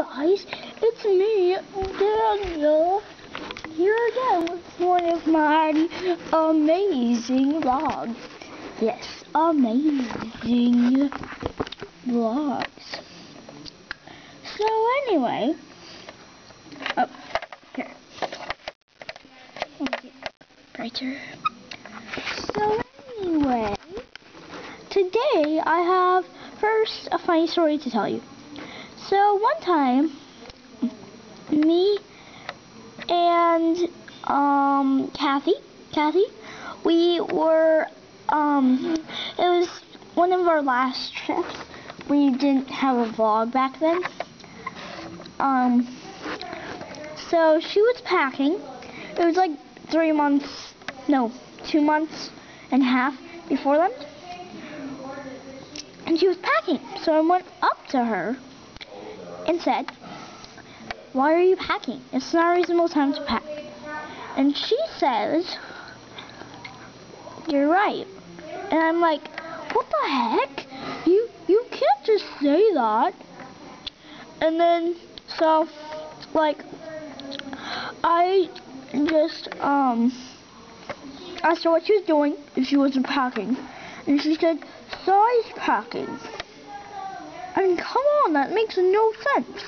guys, it's me, Daniel. Here again with one of my amazing vlogs. Yes, amazing vlogs. So anyway, oh, here. Brighter. So anyway, today I have first a funny story to tell you. So one time, me and um Cathy, Cathy, we were um it was one of our last trips. We didn't have a vlog back then. Um so she was packing. It was like three months no, two months and a half before that. And she was packing. So I went up to her and said, why are you packing? It's not a reasonable time to pack. And she says, you're right. And I'm like, what the heck? You, you can't just say that. And then, so, like, I just, um, asked her what she was doing if she wasn't packing. And she said, size packing. I mean, come on, that makes no sense.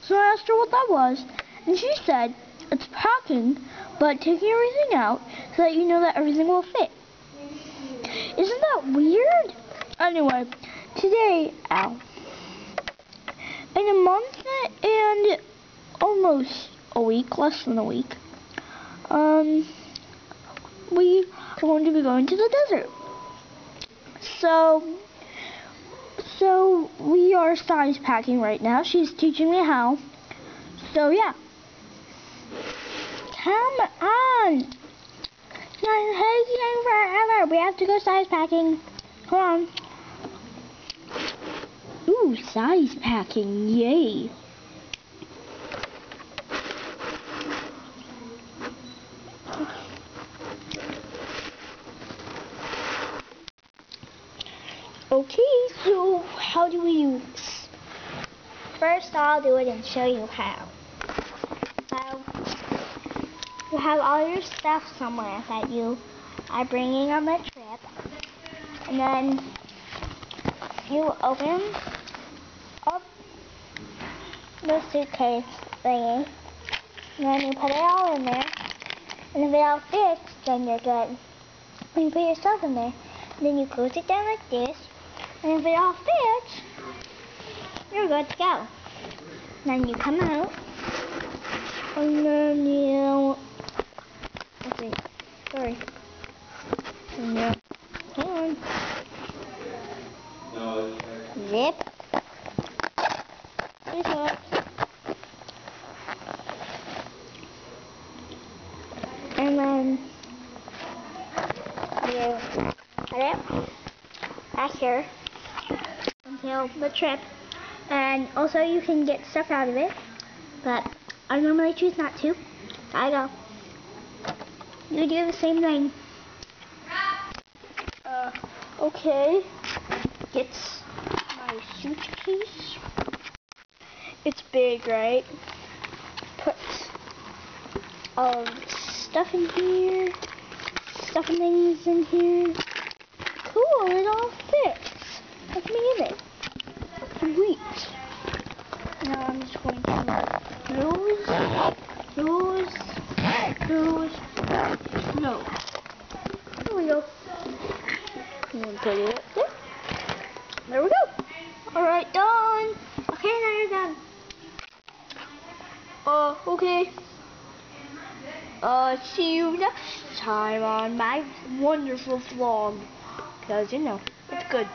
So I asked her what that was, and she said, it's packing, but taking everything out so that you know that everything will fit. Isn't that weird? Anyway, today, ow, in a month and almost a week, less than a week, um, we are going to be going to the desert. So, so size packing right now. She's teaching me how. So yeah. Come on. Not taking forever. We have to go size packing. Come on. Ooh, size packing. Yay. Okay, so how do we this? First, I'll do it and show you how. So, you have all your stuff somewhere that you are bringing on the trip. And then you open up the suitcase thingy. And then you put it all in there. And if it all fits, then you're good. And you put your stuff in there. And then you close it down like this. And if it all fits, you're good to go. Then you come out. And then you... Let's see. Sorry. And you... Hang on. Zip. This up. And then... You... Put it back here until the trip. And also you can get stuff out of it. But I normally choose not to. I go. You do the same thing. Uh, okay. It's my suitcase. It's big, right? Put all of stuff in here. Stuff things in here. Cool, it all fits. Look me in it. Sweet. Now I'm just going to close, close, no. There we go. Put it there. There we go. Alright, done. Okay, now you're done. Uh, okay. Uh, see you next time on my wonderful vlog. Because, you know, it's good.